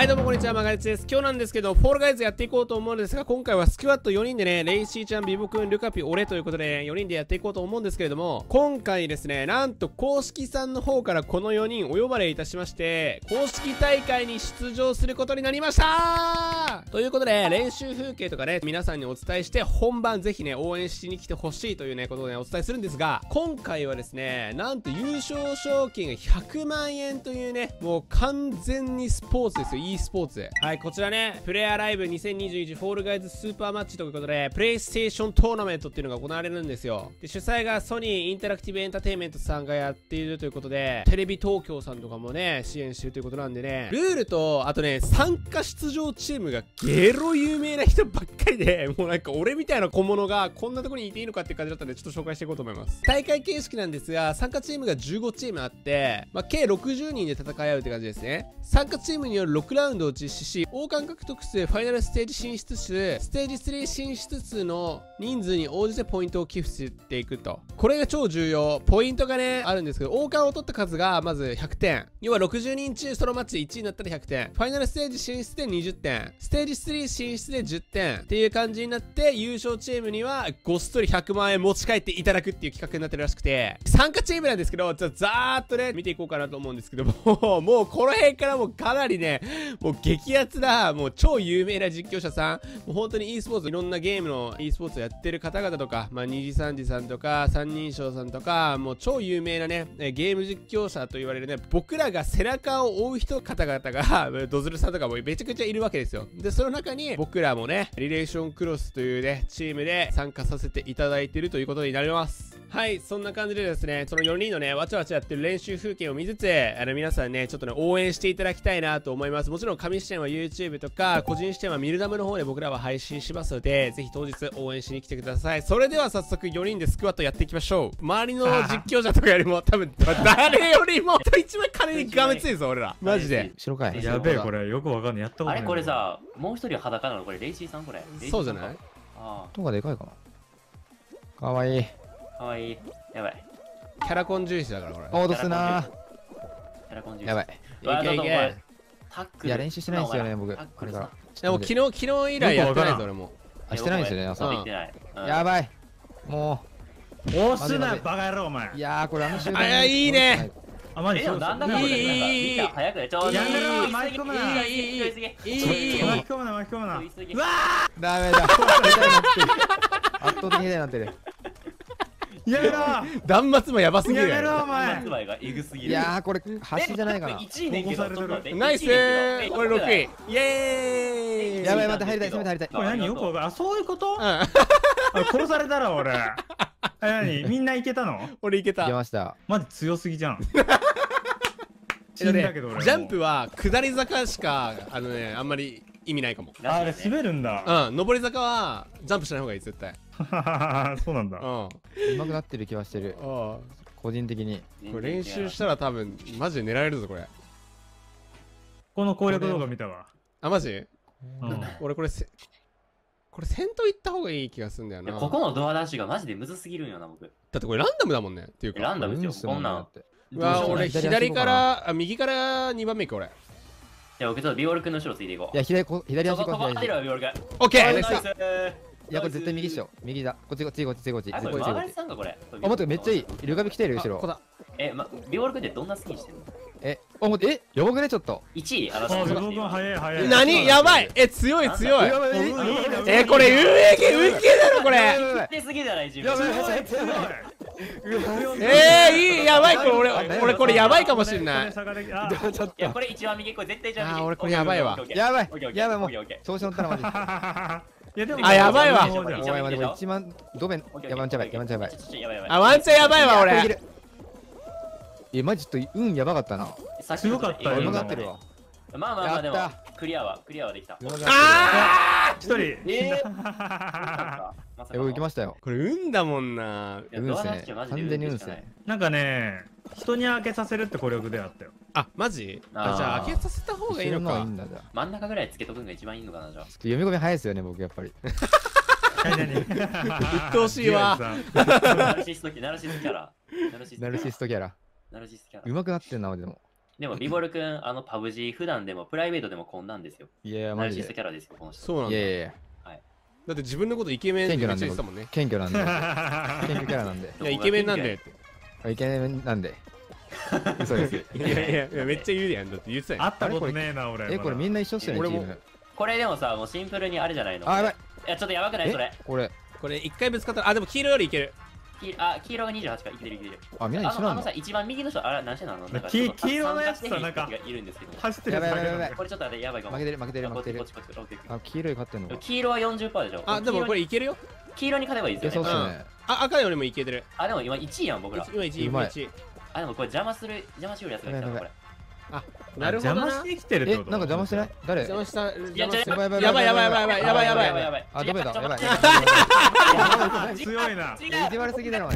はいどうもこんにちは、まがれつです。今日なんですけど、フォールガイズやっていこうと思うんですが、今回はスクワッド4人でね、レイシーちゃん、ビボくん、ルカピ、俺ということで、4人でやっていこうと思うんですけれども、今回ですね、なんと公式さんの方からこの4人お呼ばれいたしまして、公式大会に出場することになりましたということで、練習風景とかね、皆さんにお伝えして、本番ぜひね、応援しに来てほしいというね、ことをね、お伝えするんですが、今回はですね、なんと優勝賞金が100万円というね、もう完全にスポーツですよ、e スポーツ。はい、こちらね、 PLAY ALIVE 2021フォールガイズスーパーマッチということで、プレイステーショントーナメントっていうのが行われるんですよ。で、主催がソニーインタラクティブエンターテインメントさんがやっているということで、テレビ東京さんとかもね、支援してるということなんでね、ルールと、あとね、参加出場チームがゲロ有名な人ばっかりで、もうなんか俺みたいな小物がこんなとこにいていいのかっていう感じだったんで、ちょっと紹介していこうと思います。大会形式なんですが、参加チームが15チームあって、まあ、計60人で戦い合うって感じですね。参加チームによる6ラウンドを実施し、王冠獲得数、ファイナルステージ進出数、ステージ3進出数の人数に応じてポイントを寄付していくと。これが超重要。ポイントがね、あるんですけど、王冠を取った数がまず100点。要は60人中そのマッチ1位になったら100点。ファイナルステージ進出で20点。ステージ3進出で10点。っていう感じになって、優勝チームにはごっそり100万円持ち帰っていただくっていう企画になってるらしくて、参加チームなんですけど、じゃざーっとね、見ていこうかなと思うんですけども、もうこの辺からもうかなりね、もう激アツな、もう超有名な実況者さん、もう本当に e スポーツ、いろんなゲームの e スポーツをやってる方々とか、まあ、2次3次さんとか、三人称さんとか、もう超有名なね、ゲーム実況者と言われるね、僕らが背中を追う人方々が、ドズルさんとかもめちゃくちゃいるわけですよ。で、その中に僕らもね、リレーションクロスというね、チームで参加させていただいているということになります。はい、そんな感じでですね、その4人のね、わちゃわちゃやってる練習風景を見つつ、あの皆さんね、ちょっとね、応援していただきたいなと思います。もちろん、紙視点は YouTube とか、個人視点はミルダムの方で僕らは配信しますので、ぜひ当日応援しに来てください。それでは早速4人でスクワットやっていきましょう。周りの実況者とかよりも、多分、誰よりも、一番金にがめついぞ、俺ら。マジで。後ろかい。やべえ、これ、よくわかんない。やったことない。あれ、これさ、もう一人裸なの？これ、レイシーさんこれ？そうじゃない？ああ。とがでかいかな？かわいい。かわいい。やばい。キャラコン重視だからこれ。落とすなキャラコン重視。やばい。いけいけ。いや、練習してないんですよね、僕。これから。でも昨日、昨日以来やってないぞ、俺も。あ、してないんですよね、朝。やばい。もう。押すな、バカ野郎、お前。いやー、これあの集団。あ、いいね。あ、マジでなんだかいい、いい、いい。早くちょうどいい。やめろ、巻き込むな。いい、いい、いい。巻き込むな、巻き込むな。うわダメだ。圧倒的になってる。やめろ。断末魔やばすぎるやめろお前。いやーこれ橋じゃないかな。ナイス。ー俺6位。イエーイ。やばいまた入りたい攻めて入りたい。これ何よ。くわかあそういうこと？殺されたら俺。何？みんないけたの？俺いけた。いけました。マジ強すぎじゃん。死んだけど俺ジャンプは下り坂しかあのねあんまり意味ないかも。あれ滑るんだ。うん。上り坂はジャンプしない方がいい絶対 そうなんだ。うん。うまくなってる気はしてる。個人的に。これ練習したら多分マジで狙えるぞこれ。この攻略動画見たわ。あマジ、うん、俺これせこれ先頭行った方がいい気がするんだよな。ここのドアダッシュがマジでむずすぎるんよな僕。だってこれランダムだもんねっていうか。ランダムですよこんなん。うわ俺左からあ右から2番目いく俺。じゃあ僕ちょっとビオル君の後ろついていこう。いや左左足こ左足オッケーいやこれ絶対右っしょ。右だ。こっちこっちこっちこっちこっち。これあ待ってめっちゃいい。ルカビ来てる後ろ。えまビオル君ってどんなスキンしてるの？えあ待ってえやばくねちょっと。1位あってます。早い何？やばい。え強い強い。えこれ運営系運営系だろこれ。えー、いいやばいこれ俺俺これやばいかもしれない。いやこれ一番右これ絶対じゃあ俺これやばいわ。やばいやばいもう調子乗ったらマジ。あやばいわ。お前でも一番ドベンやばんちゃやばいやばんちゃやばいあワンチャンやばいわ俺。えマジと運やばかったな。強かったよ。うまかってるわまあまあまあでもクリアはクリアはできた。ああ一人。え え行きましたよ。これ運だもんな。運っすね完全に運っすねなんかね人に開けさせるって攻略であったよ。あマジ？あ。じゃあ開けさせた方がいいのか。真ん中ぐらいつけとくのが一番いいのかなじゃあ。読み込み早いですよね僕やっぱり。鬱陶 しいわ。ナルシストキャラ。ナルシストキャラ。ナルシストキャラ。ナルシストキャラ。うまくなってんなでもでも、ビボル君、あの、パブ G、普段でも、プライベートでもこんなんですよ。いや、ナルシストマジで。キャラですよ、この人。そうなんだ。いやいやいや、だって自分のことイケメンって言ってたもんね。謙虚なんで。謙虚キャラなんで。いや、イケメンなんでって。イケメンなんで。嘘です。いやいやいや、めっちゃ言うやん。だって言ってたやん。会ったことねえな、俺。え、これみんな一緒っすよね、俺もチーム。これでもさ、もうシンプルにあれじゃないの？あ、やばい。いや、ちょっとやばくない？それ。これ。これ一回ぶつかったら、あ、でも黄色よりいける。きあ、黄色が28か、いけてるいけてる。あ、みんな一緒な。あのさ、一番右の人、あれ、何してなの黄色のやつさなんかいるんですけど。走ってるやつ。これちょっとあれ、やばいかも。負けてる負けてる負けてるあ、黄色い勝ってんのか。黄色は40%でしょ。あ、でもこれ黄色にいけるよ。黄色に勝てばいいですよね。そうっすね。あ、赤よりもいけてる。あ、でも今1位やん、僕ら。今1位、今うまい1位。あ、でもこれ邪魔する、邪魔しよるやつが来たやばいこれ。なるほどな。邪魔してきてるってえ、こと？なんか邪魔してない？誰？邪魔した。いや邪魔したやばいやばいやばいやばいやばいやばいやばいやばい。やばい。あ、ダメだ。やばい。強いな。意地悪すぎだろ、こ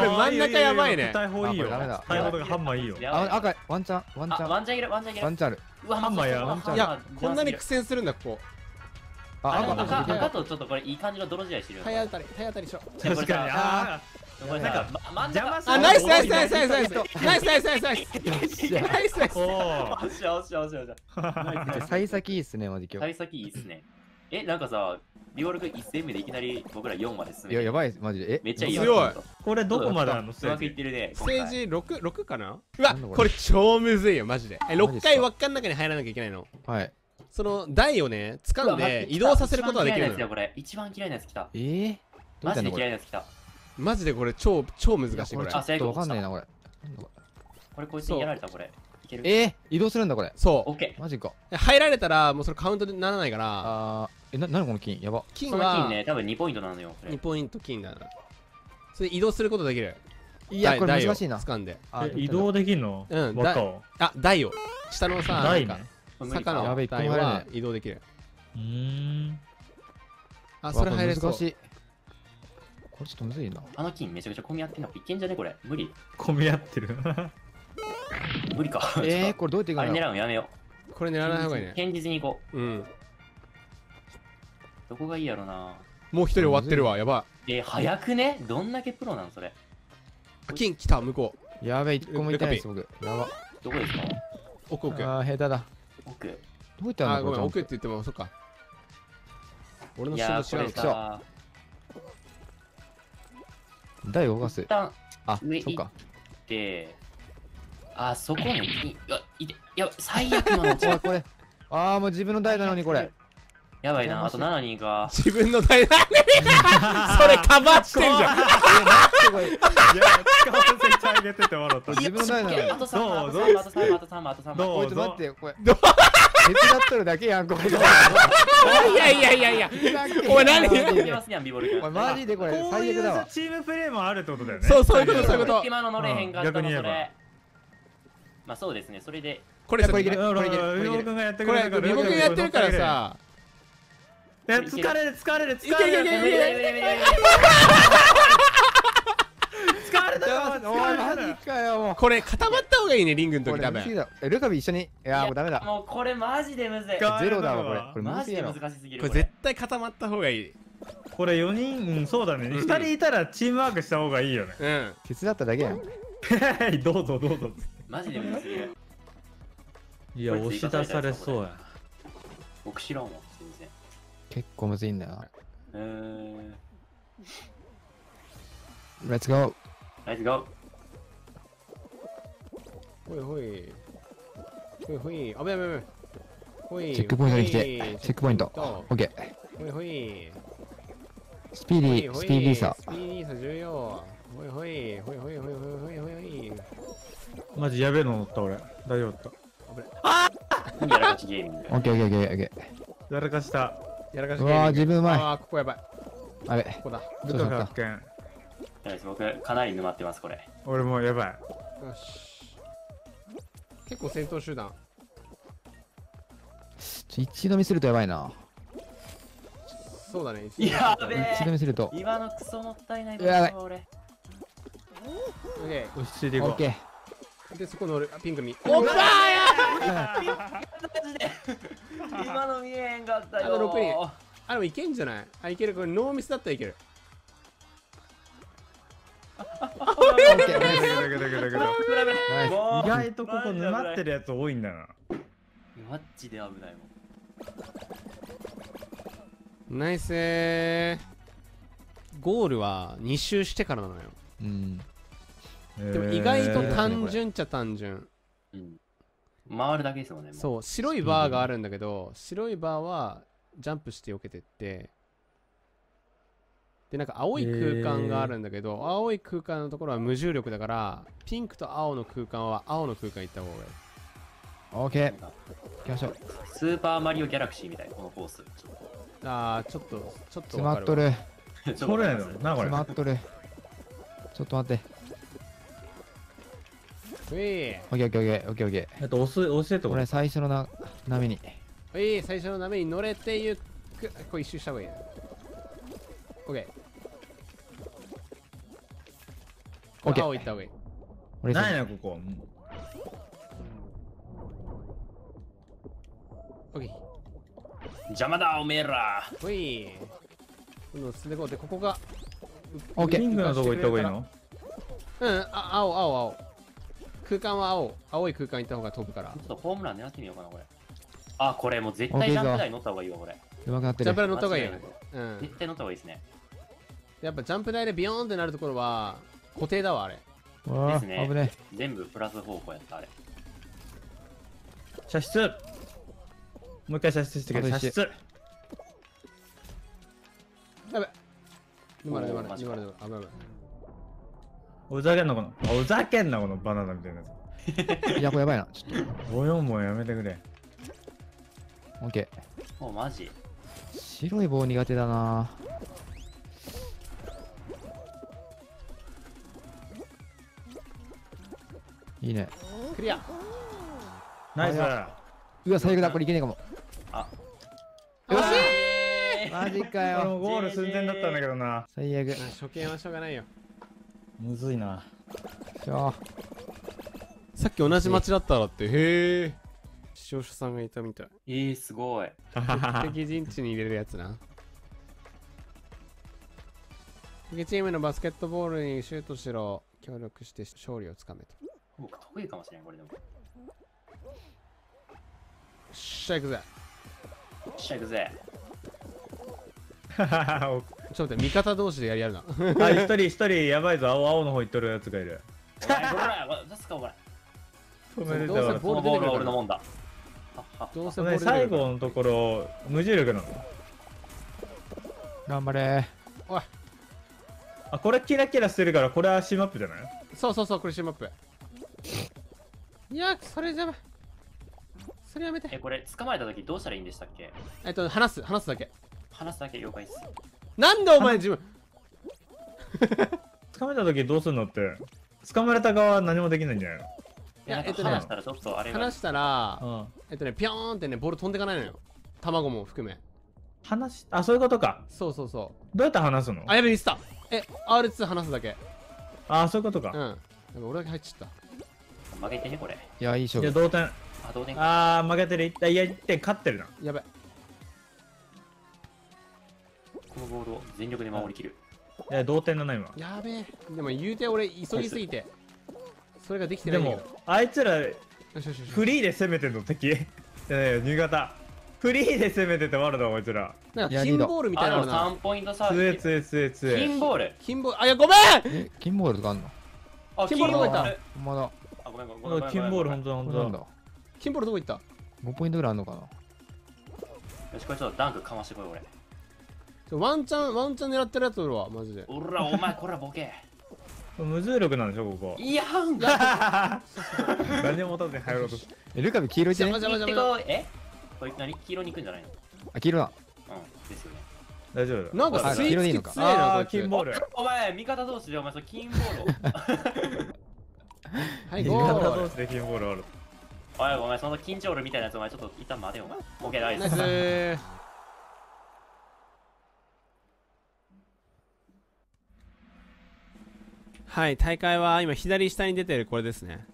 れ真ん中やばいね大砲いいよ。ダメだ大砲とかハンマーいいよ。やばいあ、赤い。ワンチャン、ワンチあ、ャン。ワンチャンいる、ワンチャンいる。ワンチャンある。うわ、ハンマーやまずそういやハンマー、こんなに苦邪戦するんだ、ここ。あ、赤、赤。とちょっとこれいい感じの泥試合してるよ。体当たり、体当たりしろ。でもこれ確かに。さあこれなんか、ま邪魔すあ、ナイスナイスナイスナイスナイスナイスナイスナイスナイスナイスナイスナイスあ。おお。しゃおっしゃおっしゃおっしゃ。幸先いいっすね、マジ今日。幸先いいっすね。え、なんかさ、ビオル君1戦目でいきなり僕ら4まで進めいや、ばいマジで。え、めっちゃいいよ。強いこれどこまであるのうまくいってるね。ステージ 6, 6かな？うわこれ？超むずいよマジでえ6マジっすか？回輪っかの中に入らなきゃいけないの？はい。その台をね掴んで移動させることができるのよ一番嫌いなやつよこれ一番嫌いなやつ来た。えー？どうマジで嫌いなやつ来た。マジでこれ超超難しいこれこれちょっとわかんないな、これ。ここれこいつにやられたこれ。いける？れえ？ー移動するんだ、これ。そオッケー。マジか。う入られたらもうそれカウントでならないからあー、え、な、なにこの金？やば。金その金はね、多分2ポイントなのよ。これ2ポイント金だなそれ移動することできるいや、これ台難しいな。掴んで移動できんの？うん輪っかを。あ台を下のさ台ね坂の台は移動できるうーん。あそれ入れそう難しい。これちょっとむずいな。あの金めちゃくちゃ混み合ってんのいけんじゃねこれ。無理。混み合ってる？無理か。えー、これどうやっていくあれの狙うのやめよこれ狙わない方がいいね堅実に行こうんう。どこがいいやろな。もう一人終わってるわやばえー、早くね？どんだけプロなんそれ。いあ金来た向こうやべえ、一個もいってないです、僕。やば。どこですか？奥奥あー、下手だ。ど奥。うやってやあるのこれごめん奥って言ってもそっか俺のい仕事違うの台動かす一。旦あ、上そっか。で、あ、そこに、いや、いや、最悪なの。おい、これ。あー、もう自分の台なのに、これ。。やばいな、あと7人か。自分の台なんで それカバーしてんじゃんいや、使わせてあげてて笑った。自分の台なのにあ。と3番、あとどう3番、あと3番、あと3番、あと3番。どう？こいつ待って、これ。手伝っとるだけやん、これ。いやいやいやいやおい何いけますやん、ビボル君。おい、マジでこれ、こういう最悪だわ。チームプレーもあるってことだよね。そうそういうことそういうこと今の乗れへんかったの、それ。まあそうですね、それで。これさこれいけるこれいけるほらリボ君がやってくこれれたから。リボ君やってるからさ疲れる、疲れる、疲いけるいけるいけるれる。無理無理無理無理無理疲れたよ、マジかよ、もう。これ固まった方がいいねリングのこ時多分ルカビ一緒に？いやー、もうダメだ。もうこれマジでむずい。がゼロだわ、これ。これマジで。難しすぎる。これ絶対固まった方がいいこれ4人、うん、そうだね。うん2人いたらチームワークした方がいいよね。うん手伝っただけやん。はい、どうぞどうぞ。マジでむずすぎる。いや押し出されそうや。僕知らんわ、全然。結構むずいんだよな。うーん。Let's go! Let's ほいほい。ほいほい。ないないほい。チェックポイントに来て、チェックポイント。オッケー。ほいほい。スピーディー、スピーディーさ。スピーディーさ重要。ほいほい、ほいほいほいほいほいほいほい。マジやべえの乗った俺。大丈夫だった。ない。あやらかしゲーム。オッケーオッケーオッケーオッケー。やらかした。やらかした。うわ自分前。ああ、ここやばい。あれ。ここだ。武藤発見。ナイス僕、かなり沼ってます、これ。俺もうやばい。よし。結構戦闘集団。ちょ一度見するとやばいな。そうだね。やべ一度え見すると。今のクソもったいないやばい。俺。オッケ落ち着いていこう。OK。ー。でそこの俺あピンク見。おっぱー。や今の見えへんかったあと六人。よあでもいけんじゃない？あいける。これノーミスだったらいける意外とここ沼ってるやつ多いんだなマジで危ないもんナイスゴールは2周してからなのようんでも意外と単純っちゃ単純うん回るだけですもんねそう白いバーがあるんだけど白いバーはジャンプして避けてってでなんか青い空間があるんだけど、青い空間のところは無重力だからピンクと青の空間は青の空間行った方がいい。オッケー。行きましょう。スーパーマリオギャラクシーみたいこのコース。あーちょっとちょっと詰まっとる。ちょっとそれやのなこれ詰まっとる。ちょっと待って。オッケーオッケーオッケーオッケーオッケえっと押す押してとーこれ最初のな波に。うい最初の波に乗れてゆく。これ一周した方がいいオッケーオッケー。青行った方がいい。俺何やここ。オッケー。邪魔だおめえら。ほい。どんどん進んでいこう。でここがオッケー。ピンクのとこ行った方がいいの？うんあ青青青。空間は青。青い空間行った方が飛ぶから。ちょっとホームラン狙ってみようかなこれ。あこれもう絶対ジャンプ台乗った方がいいわこれ。うまくなってる。ジャンプ台乗った方がいいようん。絶対乗った方がいいですね。やっぱジャンプ台でビヨーンってなるところは固定だわあれ。ですね。危ね全部プラス方向やったあれ。射出。もう一回射出してくれ射出やべ。沼る沼るおーマジか。沼る沼る危ない。危ないふざけんなこの。あふざけんなこのバナナみたいなやえ いやこれやばいな。ちょっつボヨンボヨンやめてくれ。とオッケもうマジ。ー白い棒苦手だないいね。クリア。ナイス。あうわ最悪だ。これいけねえかも。あ。よしえマジかよ。もゴール寸前だったんだけどな。最悪。まあ初見はしょうがないよ。むずいな。しょさっき同じ町だったらってへえ視聴者さんがいたみたい。えー、すごい。敵陣地に入れるやつな。敵チームのバスケットボールにシュートしろ。協力して勝利をつかめと僕得意かもしれんこれでも。よよっしゃ行くぜ。っしゃ行くぜ。ちょっと待って味方同士でやりやるな。あ一人一人やばいぞ。青青の方行っとるやつがいる。お前こらどうせボール出てくる俺のもんだ。はっはどうせこれボール出てくるから。最後のところ無重力なの？頑張れ。あこれキラキラしてるからこれはシマップじゃない？そうそうそうこれシーマップいやそれじゃそれやめて。えこれ捕まえた時どうしたらいいんでしたっけ？えっと話す話すだけ。話すだけ？了解です。なんでお前自分。掴めた時どうすんのって。掴まれた側は何もできないんじゃないいやえっとね話したらちょっとあれが。話したらのえっとねピョーンってねボール飛んでかないのよ。卵も含め。話しあそういうことか。そうそうそう。どうやって話すの？あやべミスった。え R2 話すだけ。あそういうことか。うん。なんか俺だけ入っちゃっ負けてねこれ。いやいい勝負。じゃあ同点。あ同点か。あー負けてる。いやいや1点勝ってるな。たやべ。このボールを全力で守りきる。いや同点だな今やべえ。でも言うて俺急ぎすぎてそれができてでないんだけもあいつらどよしよしよし。フリーで攻めてんの敵？いやいや新潟。フリーで攻めてて悪だこいつら。なんか金ボールみたいなのな。3ポイント差強え強え強え強え金ボー。ル金ボール。あいやごめん。え金ボールとかあんの？あ金ボール。た金ほんまだ。あごめんごめんごめんごめん金ボール本よ当だ本これなんボールどこ行った？5ポイントぐらいあんのかな？しこれちょっとダンクかましてこい俺。ちょワンチャンワンチャン狙ってるやつおるわマジで。おらお前こらボケ。無重力なんでしょここ。いやん 何も持たずに入ろうとしてえルカビ黄色いってね邪魔え？これ何？黄色に行くんじゃないの？あ黄色だ。うんですよね。大丈夫だ。なんかあスイーツキ黄色でいいのか。金ボール。お前味方同士でお前その金ボールを はいゴール。同士で金ボールある。おいお前その緊張ルみたいなやつお前ちょっと一旦待てよ。お前オッケーナイナイス。スはい大会は今左下に出てるこれですね。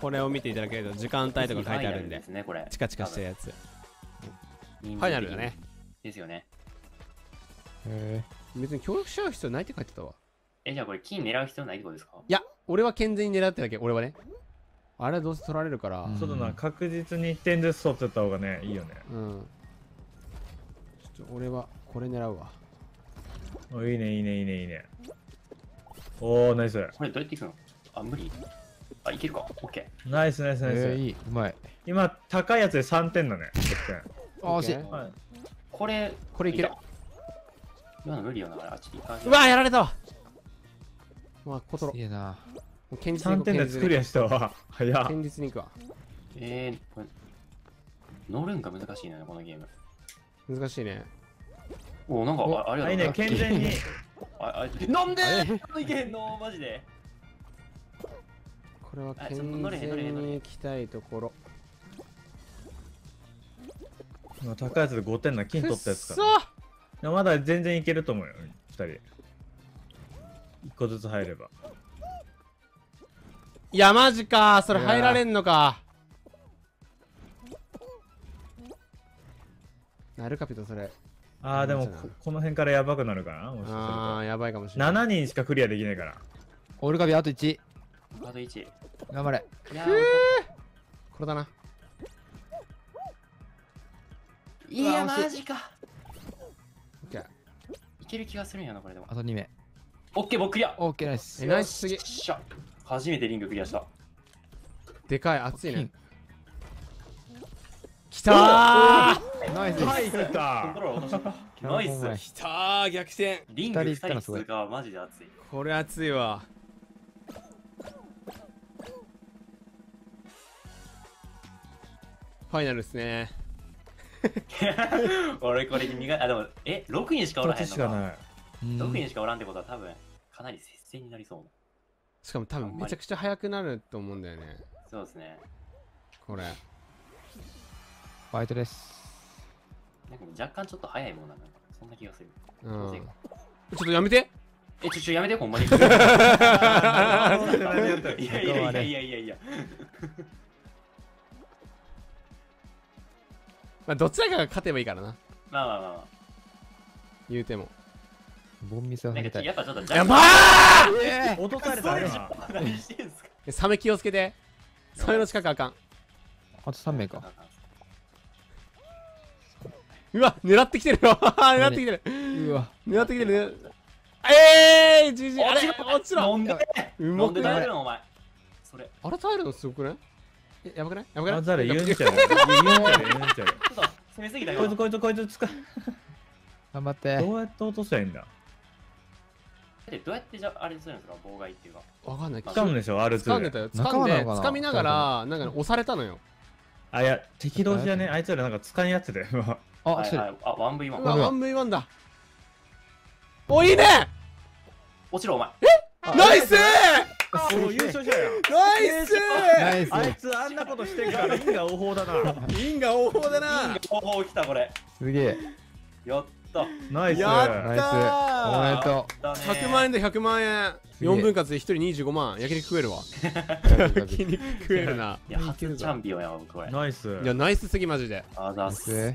これを見ていただけると時間帯とか書いてあるんで。ですねこれ。チカチカしてるやつ。フファイナルだね。ですよね。へ別に協力し合う必要ないって書いてたわ。えじゃあこれ金狙う必要ないってことですか？俺は健全に狙ってるだけ俺はねあれはどうせ取られるからうんそうだな、確実に1点ずつ取ってった方がね、いいよね。うん、ちょっと俺はこれ狙うわおいいね、いいね、いいね、いいね。おー、ナイス。これどうやっていくの？あ、無理？あ、いけるか？オッケナイス、ナイス、ナイス。えー、いいうまい今、高いやつで3点だね。あ惜しいはいー。これ、これいけるた今の無理よな、あれあっちに行かんうわやられたわまあコトロすげえなもう堅実に3行く点で作りやしたわ。早っ。堅実にいくわえー、これ、乗るんが難しいのよ、このゲーム。難しいねおなんか、おああれあいいね、健全に。ああなんでいけんのマジで。これは健全に行きたいところ今高いやつで5点な金取ったやつくっそか。いやまだ全然いけると思うよ、2人。1個ずつ入れば。いやマジか。それ入られんのか。なるかピとそれ。あー、でもこ、この辺からやばくなるかな。もしかすると。あーやばいかもしれない。7人しかクリアできないから。オールカビあと1あと1。い頑張れ。やこれだな。ー、いや、マジか。いける気がするんやな、これでも。あと2名オッケー、僕クリア。オーケーナイスえナイスすぎよっしゃ。初めてリングクリアした。でかい熱いね金きたーナイスですはい、来コンた。ナイス。きたー逆転リング2二人いった人のすごい通過はマジで熱い。これ熱いわファイナルですね 俺これ苦い。あ、でも、え、6人しかおこらへんのか。っちしかない。うん6人しかおらんってことは多分、かなり接戦になりそうな。しかも多分めちゃくちゃ速くなると思うんだよねそうですね。これバイトですなんか若干ちょっと早いもんな。なんかそんな気がする。うんちょっとやめてえ、ちょ、ちょ、やめて、ほんまに。い何やいやいやいやいやいや。まあどちらかが勝てばいいからなまあまあまあま言うてもボンミスをあ。なんか下げたいやっぱちょっとやばえ落とされた今。サメ気をつけてサメの近くあかん。あと3名か。うわ狙ってきてるよ。狙ってきてる。うわ。狙ってきてるええー、じじあれ落ちろ。んで。うまくない？お前。それ。あれ耐えるのすごくない？えやばくない？やばくない？あざる、言うんちゃう。言うんちゃう、言うんちゃう。攻めすぎたよ。こいつ、こいつ、こいつ、つか。頑張って。どうやって落としたいんだ？でどうやってじゃあれするんですか？妨害っていうか。わかんない掴むんでしょ ?R2 で。掴んでたよ仲掴んで掴みながらなんかね押されたのよあ、いや、敵同士だね。あいつらなんか掴み合ってたよ。今あそれはいはい。あ、1V1。うわうわ 1v1 だおいいね落ちろお前。ナイスあもう優勝したよ。ナイスナイスあいつあんなことしてるから、因果応報だな。因果応報だなおお、来たこれ。すげえやった。ナイス。やったナイスおめでとだね100万円で100万円すげえ4分割で1人25万焼肉食えるわう焼肉食えるないや、初チャンピオンやわ、僕これ。ナイス。いやナイスすぎマジであざっす。ス